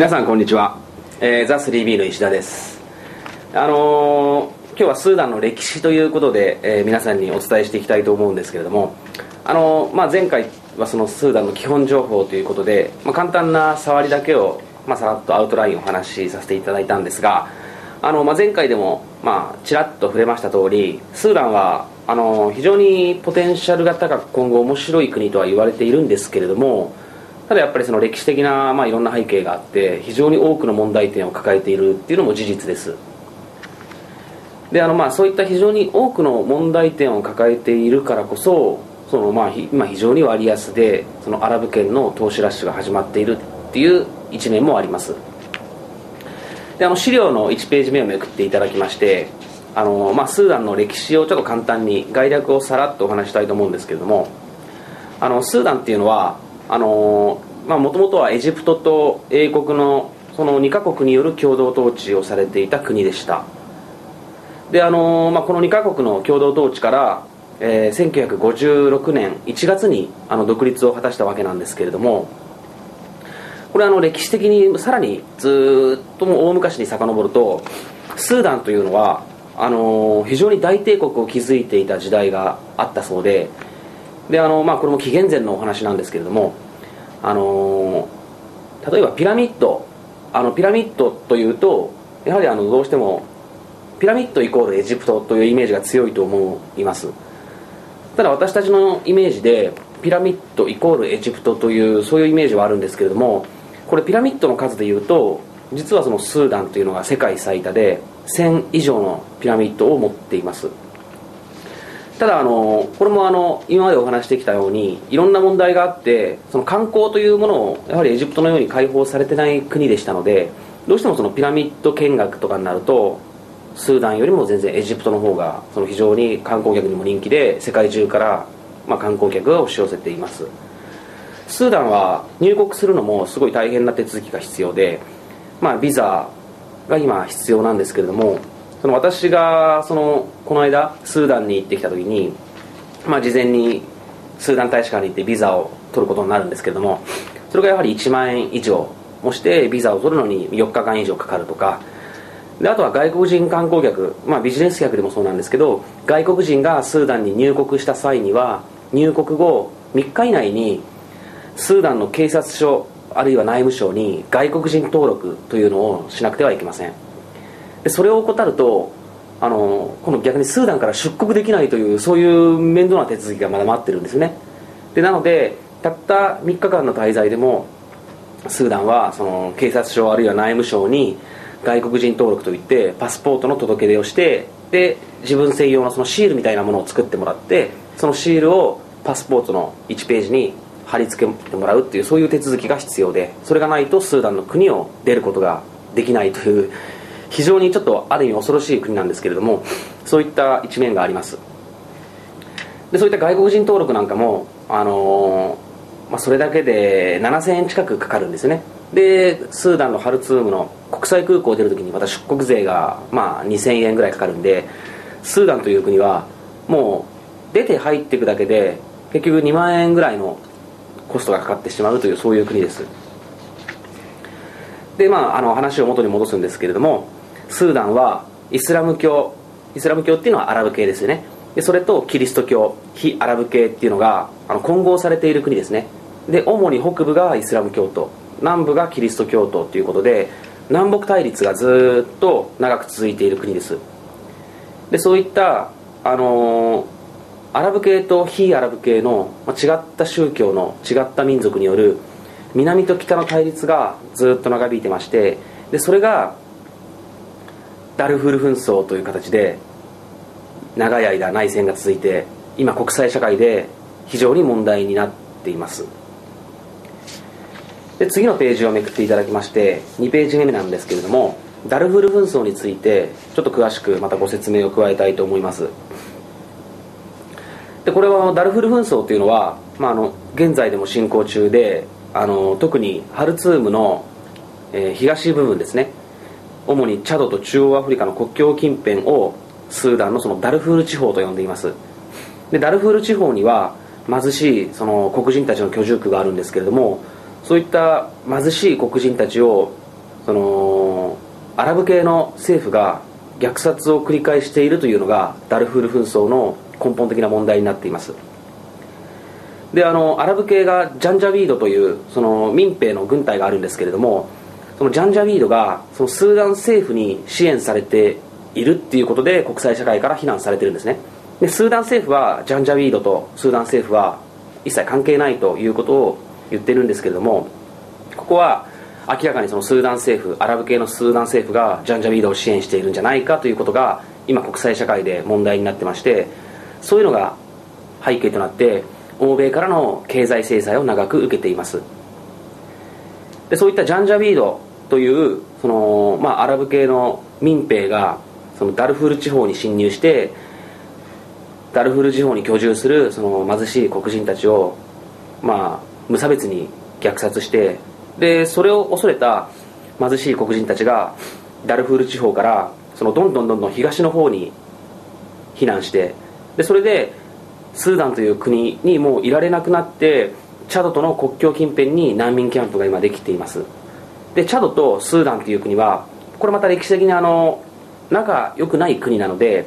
皆さんこんにちは、えー、ザ 3B の石田です。あのー、今日はスーダンの歴史ということで、えー、皆さんにお伝えしていきたいと思うんですけれどもあのー、まあ、前回はそのスーダンの基本情報ということで、まあ、簡単な触りだけを、まあ、さらっとアウトラインお話しさせていただいたんですがあの、まあ、前回でも、まあ、ちらっと触れました通りスーダンはあの非常にポテンシャルが高く今後面白い国とは言われているんですけれどもただやっぱりその歴史的な、まあ、いろんな背景があって非常に多くの問題点を抱えているっていうのも事実です。であのまあそういった非常に多くの問題点を抱えているからこそそのまあ今非常に割安でそのアラブ圏の投資ラッシュが始まっているっていう一面もあります。であの資料の1ページ目をめくっていただきましてあの、まあ、スーダンの歴史をちょっと簡単に概略をさらっとお話したいと思うんですけれどもあのスーダンっていうのはもともとはエジプトと英国のその2カ国による共同統治をされていた国でした。であの、まあ、この2カ国の共同統治から、えー、1956年1月にあの独立を果たしたわけなんですけれどもこれあの歴史的にさらにずっとも大昔に遡るとスーダンというのはあの非常に大帝国を築いていた時代があったそうでであの、まあ、これも紀元前のお話なんですけれどもあの例えばピラミッドあのピラミッドというとやはりあのどうしてもピラミッドイコールエジプトというイメージが強いと思います。ただ私たちのイメージでピラミッドイコールエジプトというそういうイメージはあるんですけれどもこれピラミッドの数でいうと実はそのスーダンというのが世界最多で1000以上のピラミッドを持っています。ただあのこれもあの今までお話してきたようにいろんな問題があってその観光というものをやはりエジプトのように開放されてない国でしたのでどうしてもそのピラミッド見学とかになるとスーダンよりも全然エジプトの方がその非常に観光客にも人気で世界中からま観光客が押し寄せています。スーダンは入国するのもすごい大変な手続きが必要で、まあ、ビザが今必要なんですけれどもその私がそのこの間スーダンに行ってきた時に、まあ、事前にスーダン大使館に行ってビザを取ることになるんですけれどもそれがやはり1万円以上もしてビザを取るのに4日間以上かかるとかであとは外国人観光客、まあ、ビジネス客でもそうなんですけど外国人がスーダンに入国した際には入国後3日以内にスーダンの警察署あるいは内務省に外国人登録というのをしなくてはいけません。でそれを怠るとあの今度逆にスーダンから出国できないというそういう面倒な手続きがまだ待ってるんですね。でなのでたった3日間の滞在でもスーダンはその警察署あるいは内務省に外国人登録といってパスポートの届け出をしてで自分専用のそのシールみたいなものを作ってもらってそのシールをパスポートの1ページに貼り付けてもらうっていうそういう手続きが必要でそれがないとスーダンの国を出ることができないという非常にちょっとある意味恐ろしい国なんですけれどもそういった一面があります。でそういった外国人登録なんかも、あの、まあ、それだけで7000円近くかかるんですね。でスーダンのハルツームの国際空港を出るときにまた出国税が、まあ、2000円ぐらいかかるんでスーダンという国はもう出て入っていくだけで結局2万円ぐらいのコストがかかってしまうというそういう国です。でまああの話を元に戻すんですけれどもスーダンはイスラム教イスラム教っていうのはアラブ系ですよね。でそれとキリスト教非アラブ系っていうのがあの混合されている国ですね。で主に北部がイスラム教徒南部がキリスト教徒ということで南北対立がずっと長く続いている国です。でそういったあのーアラブ系と非アラブ系のま違った宗教の違った民族による南と北の対立がずっと長引いてましてでそれがダルフル紛争という形で長い間内戦が続いて今国際社会で非常に問題になっています。で次のページをめくっていただきまして2ページ目なんですけれどもダルフル紛争についてちょっと詳しくまたご説明を加えたいと思います。でこれはダルフル紛争というのは、まあ、あの現在でも進行中であの特にハルツームの、えー、東部分ですね。主にチャドと中央アフリカの国境近辺をスーダンのそのダルフール地方と呼んでいます。でダルフール地方には貧しいその黒人たちの居住区があるんですけれどもそういった貧しい黒人たちをそのアラブ系の政府が虐殺を繰り返しているというのがダルフール紛争の根本的な問題になっています。であのアラブ系がジャンジャウィードというその民兵の軍隊があるんですけれどもそのジャンジャウィードがそのスーダン政府に支援されているっていうことで国際社会から非難されてるんですね。でスーダン政府はジャンジャウィードとスーダン政府は一切関係ないということを言ってるんですけれどもここは明らかにそのスーダン政府アラブ系のスーダン政府がジャンジャウィードを支援しているんじゃないかということが今国際社会で問題になってましてそういうのが背景となって欧米からの経済制裁を長く受けています。でそういったジャンジャウィードというその、まあ、アラブ系の民兵がそのダルフール地方に侵入してダルフール地方に居住するその貧しい黒人たちを、まあ、無差別に虐殺してでそれを恐れた貧しい黒人たちがダルフール地方からそのどんどんどんどん東の方に避難してでそれでスーダンという国にもういられなくなってチャドとの国境近辺に難民キャンプが今できています。でチャドとスーダンという国はこれまた歴史的にあの仲良くない国なので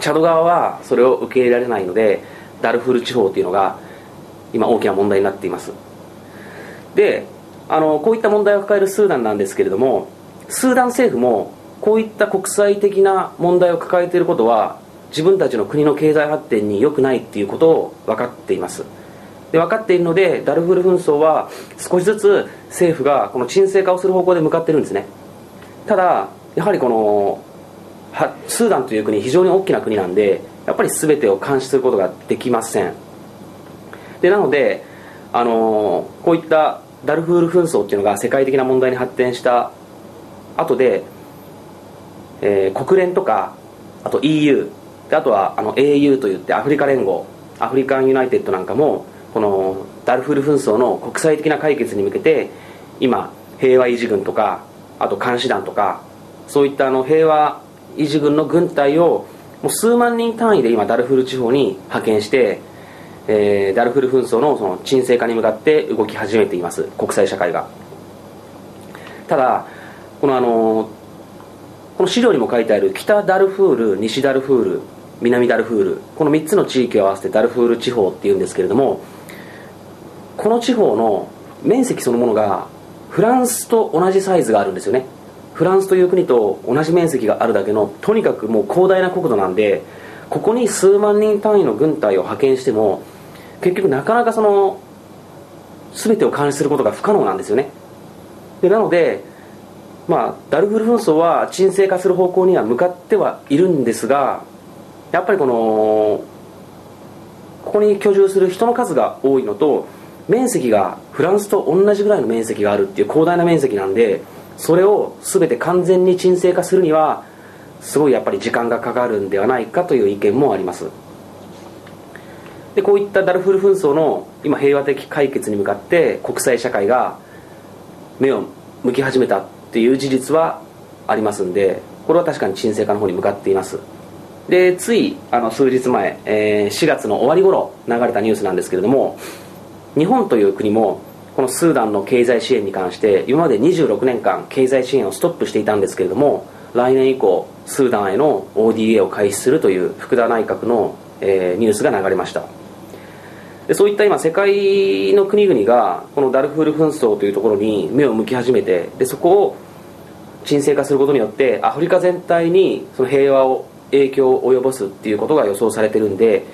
チャド側はそれを受け入れられないのでダルフール地方というのが今大きな問題になっています。であのこういった問題を抱えるスーダンなんですけれどもスーダン政府もこういった国際的な問題を抱えていることは自分たちの国の経済発展に良くないっていうことを分かっています。で分かっているのでダルフール紛争は少しずつ政府がこの沈静化をする方向で向かってるんですね。ただやはりこのスーダンという国非常に大きな国なんでやっぱり全てを監視することができません。でなのであのこういったダルフール紛争っていうのが世界的な問題に発展した後で、えー、国連とかあと EU であとはあの AU といってアフリカ連合アフリカン・ユナイテッドなんかもこのダルフール紛争の国際的な解決に向けて今平和維持軍とかあと監視団とかそういったあの平和維持軍の軍隊をもう数万人単位で今ダルフール地方に派遣してえー、ダルフール紛争のその沈静化に向かって動き始めています国際社会が。ただこのあのこの資料にも書いてある北ダルフール西ダルフール南ダルフールこの3つの地域を合わせてダルフール地方っていうんですけれどもこの地方の面積そのものがフランスと同じサイズがあるんですよね。フランスという国と同じ面積があるだけのとにかくもう広大な国土なんでここに数万人単位の軍隊を派遣しても結局なかなかその全てを監視することが不可能なんですよね。でなのでまあダルフル紛争は沈静化する方向には向かってはいるんですがやっぱりこのここに居住する人の数が多いのと面積がフランスと同じぐらいの面積があるっていう広大な面積なんでそれを全て完全に沈静化するにはすごいやっぱり時間がかかるんではないかという意見もあります。でこういったダルフール紛争の今平和的解決に向かって国際社会が目を向き始めたっていう事実はありますんでこれは確かに沈静化の方に向かっています。でついあの数日前、えー、4月の終わり頃流れたニュースなんですけれども日本という国もこのスーダンの経済支援に関して今まで26年間経済支援をストップしていたんですけれども来年以降スーダンへの ODA を開始するという福田内閣の、えー、ニュースが流れました。でそういった今世界の国々がこのダルフール紛争というところに目を向き始めてでそこを沈静化することによってアフリカ全体にその平和を影響を及ぼすっていうことが予想されてるんで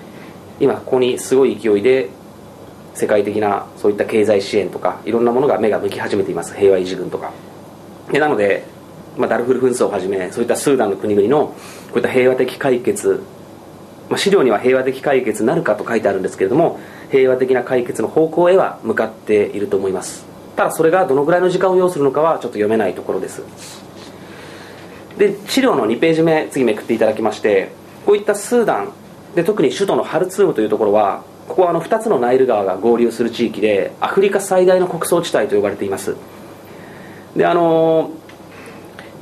今ここにすごい勢いで世界的なそういった経済支援とかいろんなものが目が向き始めています。平和維持軍とか。でなので、まあ、ダルフル紛争をはじめそういったスーダンの国々のこういった平和的解決、まあ、資料には平和的解決なるかと書いてあるんですけれども平和的な解決の方向へは向かっていると思います。ただそれがどのぐらいの時間を要するのかはちょっと読めないところです。で資料の2ページ目次めくっていただきましてこういったスーダンで特に首都のハルツームというところはここはあの2つのナイル川が合流する地域でアフリカ最大の穀倉地帯と呼ばれています。であの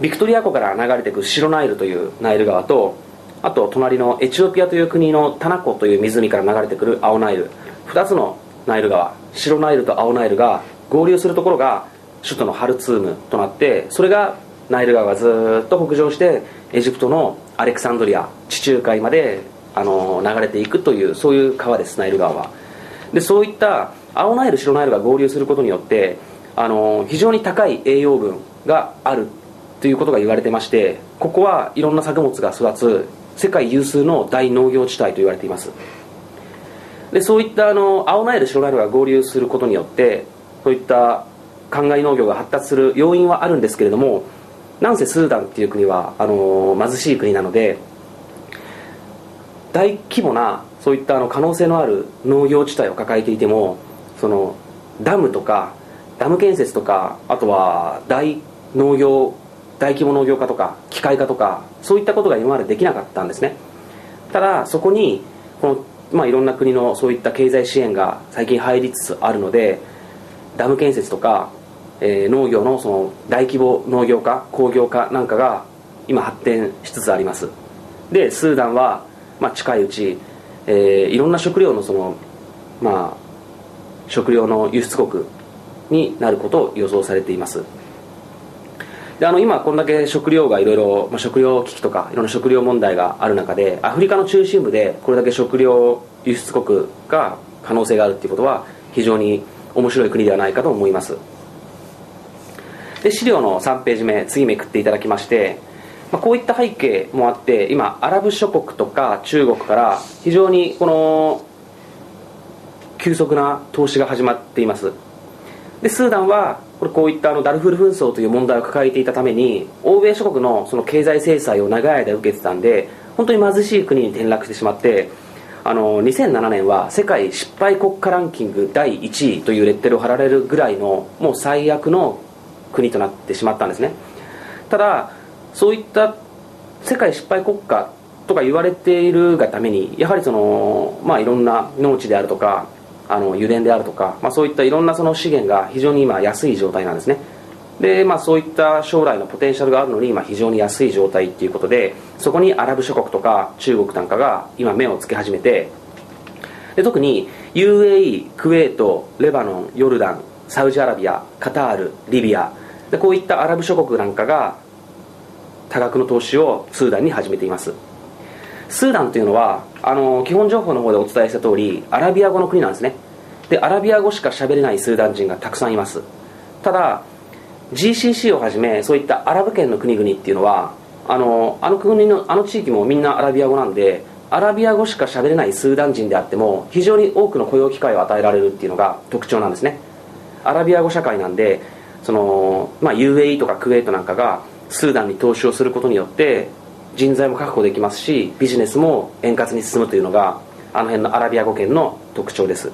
ビクトリア湖から流れていく白ナイルというナイル川とあと隣のエチオピアという国のタナ湖という湖から流れてくる青ナイル。2つのナイル川白ナイルと青ナイルが合流するところが首都のハルツームとなってそれがナイル川がずっと北上してエジプトのアレクサンドリア地中海まであの流れていくというそういう川ですナイル川は。でそういった青ナイル白ナイルが合流することによってあの非常に高い栄養分があるということが言われてましてここはいろんな作物が育つ世界有数の大農業地帯と言われています。でそういったあの青ナイル白ナイルが合流することによってそういった灌漑農業が発達する要因はあるんですけれどもなんせスーダンっていう国はあの貧しい国なので大規模なそういったあの可能性のある農業地帯を抱えていてもそのダムとかダム建設とかあとは大農業大規模農業化とか機械化とかそういったことが今までできなかったんですね。ただそこにこの、まあ、いろんな国のそういった経済支援が最近入りつつあるのでダム建設とか、えー、農業のその大規模農業化工業化なんかが今発展しつつあります。でスーダンは、まあ、近いうち、えー、いろんな食料のそのまあ食料の輸出国になることを予想されています。であの今こんだけ食料がいろいろ、まあ、食料危機とかいろんな食料問題がある中でアフリカの中心部でこれだけ食料輸出国が可能性があるっていうことは非常に面白い国ではないかと思います。で資料の3ページ目次めくっていただきまして、まあ、こういった背景もあって今アラブ諸国とか中国から非常にこの急速な投資が始まっています。でスーダンはこれこういったあのダルフール紛争という問題を抱えていたために欧米諸国のその経済制裁を長い間受けてたんで本当に貧しい国に転落してしまってあの2007年は世界失敗国家ランキング第1位というレッテルを貼られるぐらいのもう最悪の国となってしまったんですね。ただそういった世界失敗国家とか言われているがためにやはりその、まあ、いろんな農地であるとかあの油田であるとか、まあ、そういったいろんなその資源が非常に今安い状態なんですね。で、まあ、そういった将来のポテンシャルがあるのに今非常に安い状態っていうことでそこにアラブ諸国とか中国なんかが今目をつけ始めてで特に UAE クウェートレバノンヨルダンサウジアラビアカタールリビアでこういったアラブ諸国なんかが多額の投資をスーダンに始めています。スーダンというのはあの基本情報の方でお伝えした通りアラビア語の国なんですね。でアラビア語しか喋れないスーダン人がたくさんいます。ただ GCC をはじめそういったアラブ圏の国々っていうのはあのあの国のあの地域もみんなアラビア語なんでアラビア語しか喋れないスーダン人であっても非常に多くの雇用機会を与えられるっていうのが特徴なんですね。アラビア語社会なんでその、まあ、UAE とかクウェートなんかがスーダンに投資をすることによって人材も確保できますしビジネスも円滑に進むというのがあの辺のアラビア語圏の特徴です。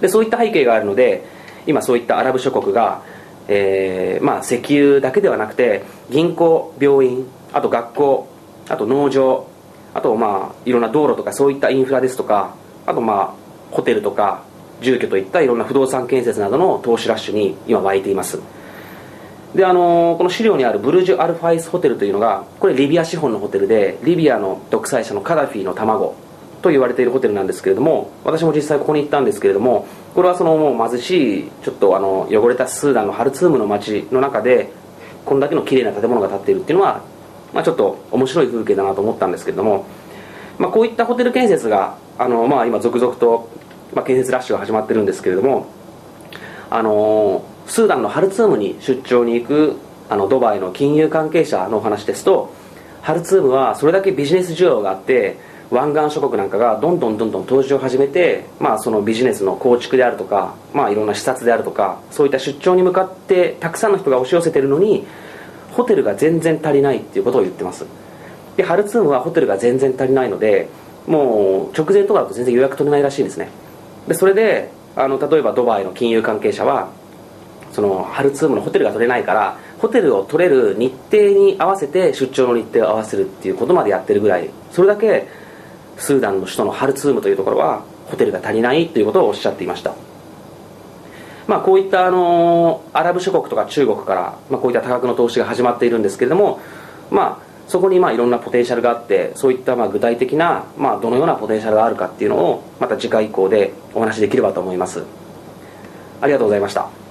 でそういった背景があるので今そういったアラブ諸国が、えーまあ、石油だけではなくて銀行病院あと学校あと農場あとまあいろんな道路とかそういったインフラですとかあとまあホテルとか住居といったいろんな不動産建設などの投資ラッシュに今湧いています。であのこの資料にあるブルジュ・アルファイスホテルというのがこれリビア資本のホテルでリビアの独裁者のカダフィの卵と言われているホテルなんですけれども私も実際ここに行ったんですけれどもこれはそのもう貧しいちょっとあの汚れたスーダンのハルツームの街の中でこんだけの綺麗な建物が建っているっていうのは、まあ、ちょっと面白い風景だなと思ったんですけれども、まあ、こういったホテル建設があの、まあ、今続々と、まあ、建設ラッシュが始まってるんですけれどもあのスーダンのハルツームに出張に行くあのドバイの金融関係者のお話ですとハルツームはそれだけビジネス需要があって湾岸諸国なんかがどんどんどんどん投資を始めて、まあ、そのビジネスの構築であるとか、まあ、いろんな視察であるとかそういった出張に向かってたくさんの人が押し寄せてるのにホテルが全然足りないっていうことを言ってます。でハルツームはホテルが全然足りないのでもう直前とかだと全然予約取れないらしいんですね。でそれであの例えばドバイの金融関係者はそのハルツームのホテルが取れないからホテルを取れる日程に合わせて出張の日程を合わせるっていうことまでやってるぐらい。それだけスーダンの首都のハルツームというところはホテルが足りないということをおっしゃっていました。まあ、こういったあのアラブ諸国とか中国から、まあ、こういった多額の投資が始まっているんですけれども、まあ、そこにまあいろんなポテンシャルがあってそういったまあ具体的な、まあ、どのようなポテンシャルがあるかっていうのをまた次回以降でお話しできればと思います。ありがとうございました。